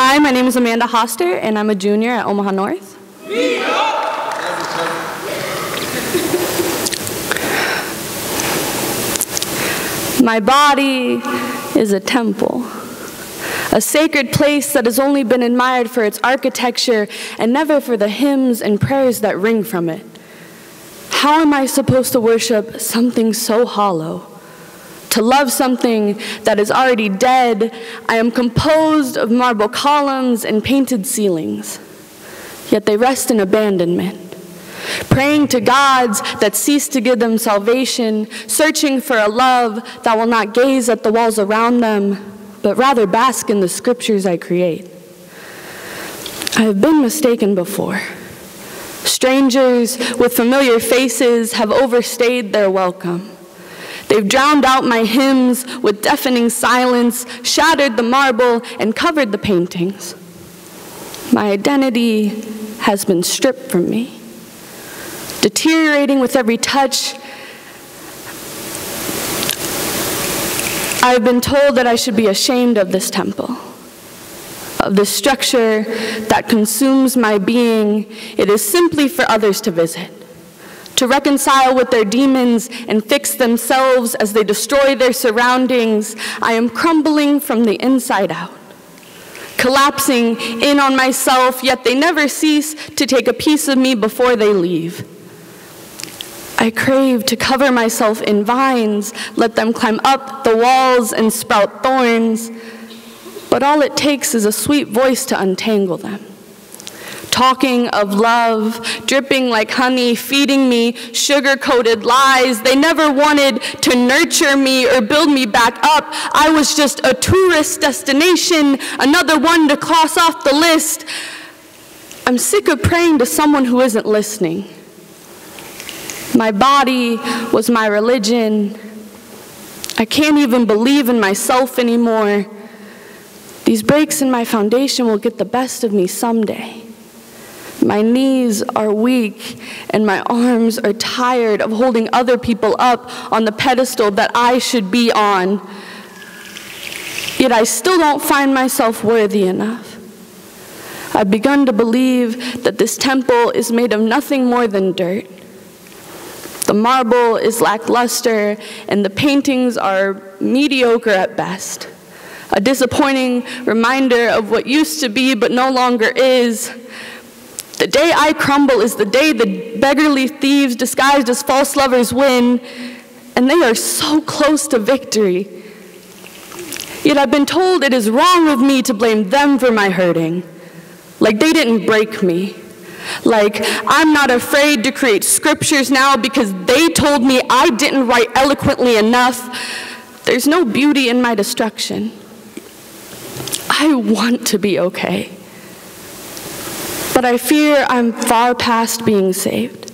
Hi, my name is Amanda Hoster, and I'm a junior at Omaha North. My body is a temple, a sacred place that has only been admired for its architecture and never for the hymns and prayers that ring from it. How am I supposed to worship something so hollow? To love something that is already dead, I am composed of marble columns and painted ceilings, yet they rest in abandonment praying to gods that cease to give them salvation, searching for a love that will not gaze at the walls around them, but rather bask in the scriptures I create. I have been mistaken before. Strangers with familiar faces have overstayed their welcome. They've drowned out my hymns with deafening silence, shattered the marble, and covered the paintings. My identity has been stripped from me deteriorating with every touch. I've been told that I should be ashamed of this temple, of this structure that consumes my being. It is simply for others to visit, to reconcile with their demons and fix themselves as they destroy their surroundings. I am crumbling from the inside out collapsing in on myself, yet they never cease to take a piece of me before they leave. I crave to cover myself in vines, let them climb up the walls and sprout thorns. But all it takes is a sweet voice to untangle them. Talking of love, dripping like honey, feeding me sugar coated lies. They never wanted to nurture me or build me back up. I was just a tourist destination, another one to cross off the list. I'm sick of praying to someone who isn't listening. My body was my religion. I can't even believe in myself anymore. These breaks in my foundation will get the best of me someday. My knees are weak and my arms are tired of holding other people up on the pedestal that I should be on. Yet I still don't find myself worthy enough. I've begun to believe that this temple is made of nothing more than dirt. The marble is lackluster, and the paintings are mediocre at best. A disappointing reminder of what used to be but no longer is. The day I crumble is the day the beggarly thieves disguised as false lovers win, and they are so close to victory. Yet I've been told it is wrong of me to blame them for my hurting, like they didn't break me. Like, I'm not afraid to create scriptures now because they told me I didn't write eloquently enough. There's no beauty in my destruction. I want to be okay. But I fear I'm far past being saved.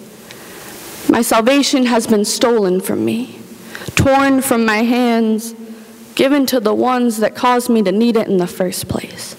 My salvation has been stolen from me, torn from my hands, given to the ones that caused me to need it in the first place.